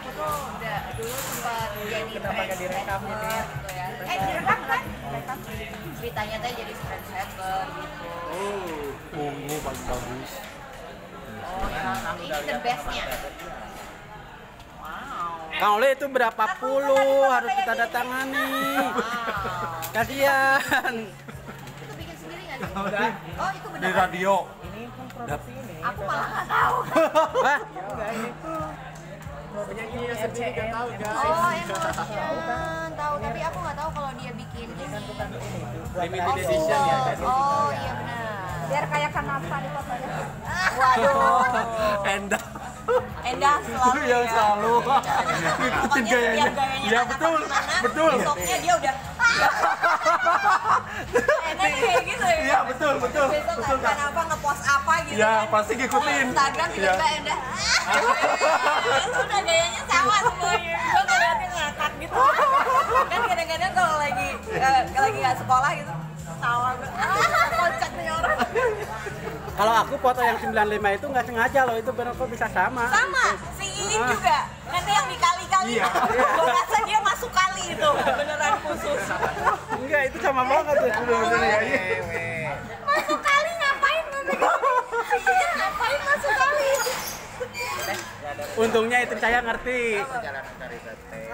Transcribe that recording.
aku tuh udah dulu sempat jadi Kenapa nggak direkam ini? gitu ya. Eh direkam kan? Ceritanya teh jadi trendsetter gitu. Oh, ungu bagus-bagus. Oh ya, ini the bestnya. Ole itu berapa puluh harus kita datangani. Wow. Kasihan. Itu bikin sendiri nggak sih? Oh itu Di benar. radio. Ini kan produksi ini. Aku malah nggak tahu. Hah? Enggak, ini tuh penyanyi RCM. Oh emotion, tahu. Tapi aku nggak tahu kalau dia bikin ini. Limited Oh, edition ya gitu. Oh iya benar. biar kayak kenapa di fotonya Waduh. Endah. Endah selalu yang ya. selalu. Ngikutin gayanya. Iya Nana betul, betul. Besoknya dia udah Enak kayak gitu ya. Iya betul, betul. Besok Betul kan apa ngepost apa gitu Iya, kan. pasti ngikutin. Instagram tiba-tiba Iya. Endah. Sudah gayanya sama semuanya. Gue ngeliatin ngakak gitu. Kan kadang-kadang kalau lagi eh, lagi nggak sekolah gitu tawa gue. Ah, kocak nih orang. Kalau aku foto yang 95 itu nggak sengaja loh, itu benar kok bisa sama. Sama, si Iin juga. Nanti yang dikali-kali. Iya. Gue rasa dia masuk kali itu. Beneran khusus. Enggak, itu sama banget tuh bener-bener. Masuk kali ngapain nanti? Iya, ngapain masuk kali? Untungnya itu saya ngerti. Perjalanan teh.